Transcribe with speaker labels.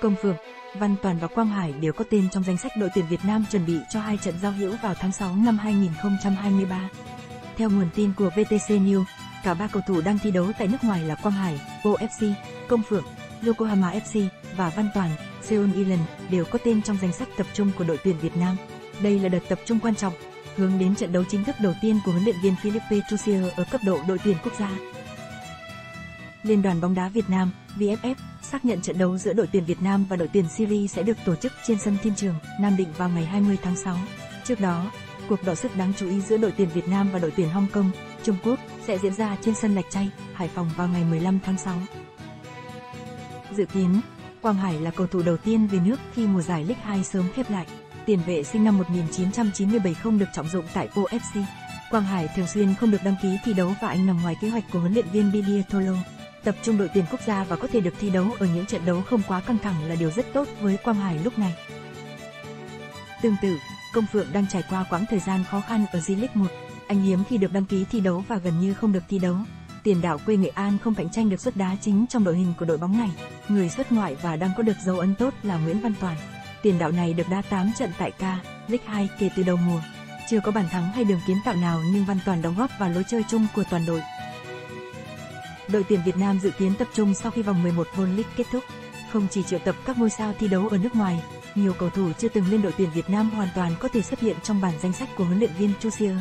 Speaker 1: Công Phượng, Văn Toàn và Quang Hải đều có tên trong danh sách đội tuyển Việt Nam chuẩn bị cho hai trận giao hữu vào tháng 6 năm 2023. Theo nguồn tin của VTC News, cả ba cầu thủ đang thi đấu tại nước ngoài là Quang Hải, OFC, Công Phượng, Yokohama FC và Văn Toàn, Seoul Island đều có tên trong danh sách tập trung của đội tuyển Việt Nam. Đây là đợt tập trung quan trọng, hướng đến trận đấu chính thức đầu tiên của huấn luyện viên Philippe Chusier ở cấp độ đội tuyển quốc gia. Liên đoàn bóng đá Việt Nam, VFF, xác nhận trận đấu giữa đội tuyển Việt Nam và đội tuyển Syria sẽ được tổ chức trên sân Thiên Trường, Nam Định vào ngày 20 tháng 6. Trước đó, cuộc đọ sức đáng chú ý giữa đội tuyển Việt Nam và đội tuyển Hong Kong, Trung Quốc sẽ diễn ra trên sân Lạch Tray, Hải Phòng vào ngày 15 tháng 6. Dự kiến, Quang Hải là cầu thủ đầu tiên về nước khi mùa giải League 2 sớm khép lại. Tiền vệ sinh năm 1997 không được trọng dụng tại OFC. Quang Hải thường xuyên không được đăng ký thi đấu và anh nằm ngoài kế hoạch của huấn luyện viên Didier Tolo. Tập trung đội tuyển quốc gia và có thể được thi đấu ở những trận đấu không quá căng thẳng là điều rất tốt với Quang Hải lúc này. Tương tự, Công Phượng đang trải qua quãng thời gian khó khăn ở J-League 1. Anh hiếm khi được đăng ký thi đấu và gần như không được thi đấu. Tiền đạo quê Nghệ An không cạnh tranh được suất đá chính trong đội hình của đội bóng này. Người xuất ngoại và đang có được dấu ấn tốt là Nguyễn Văn Toàn. Tiền đạo này được đá 8 trận tại K, League 2 kể từ đầu mùa. Chưa có bàn thắng hay đường kiến tạo nào nhưng Văn Toàn đóng góp vào lối chơi chung của toàn đội. Đội tuyển Việt Nam dự kiến tập trung sau khi vòng 11 World League kết thúc. Không chỉ triệu tập các ngôi sao thi đấu ở nước ngoài, nhiều cầu thủ chưa từng lên đội tuyển Việt Nam hoàn toàn có thể xuất hiện trong bản danh sách của huấn luyện viên Chu Siêu.